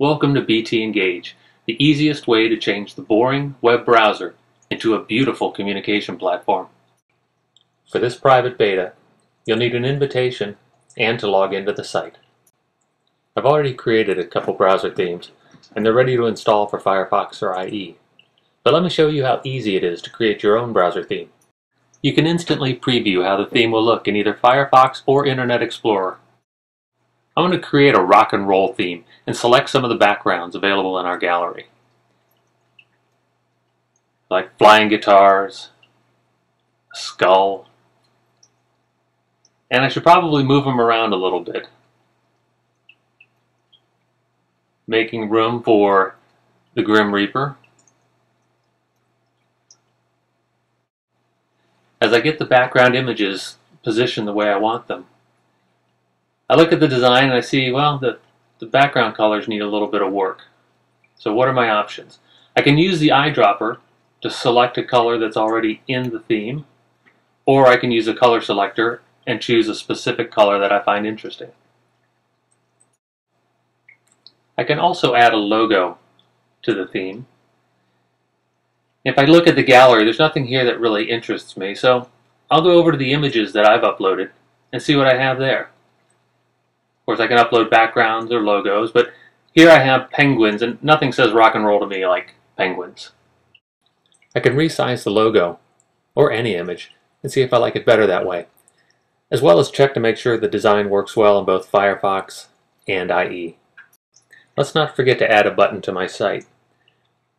Welcome to BT Engage, the easiest way to change the boring web browser into a beautiful communication platform. For this private beta, you'll need an invitation and to log into the site. I've already created a couple browser themes, and they're ready to install for Firefox or IE. But let me show you how easy it is to create your own browser theme. You can instantly preview how the theme will look in either Firefox or Internet Explorer. I'm going to create a rock and roll theme and select some of the backgrounds available in our gallery. Like flying guitars, a skull, and I should probably move them around a little bit. Making room for the Grim Reaper. As I get the background images positioned the way I want them, I look at the design and I see, well, the, the background colors need a little bit of work. So what are my options? I can use the eyedropper to select a color that's already in the theme, or I can use a color selector and choose a specific color that I find interesting. I can also add a logo to the theme. If I look at the gallery, there's nothing here that really interests me, so I'll go over to the images that I've uploaded and see what I have there course, I can upload backgrounds or logos, but here I have penguins, and nothing says rock and roll to me like penguins. I can resize the logo, or any image, and see if I like it better that way, as well as check to make sure the design works well in both Firefox and IE. Let's not forget to add a button to my site.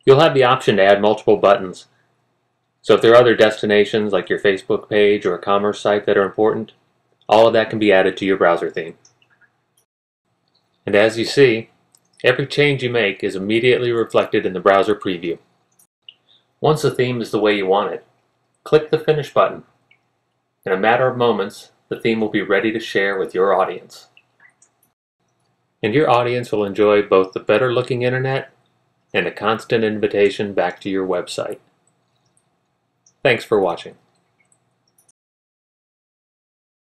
You'll have the option to add multiple buttons, so if there are other destinations like your Facebook page or a commerce site that are important, all of that can be added to your browser theme. And as you see, every change you make is immediately reflected in the browser preview. Once the theme is the way you want it, click the Finish button. In a matter of moments, the theme will be ready to share with your audience. And your audience will enjoy both the better looking internet and a constant invitation back to your website. Thanks for watching.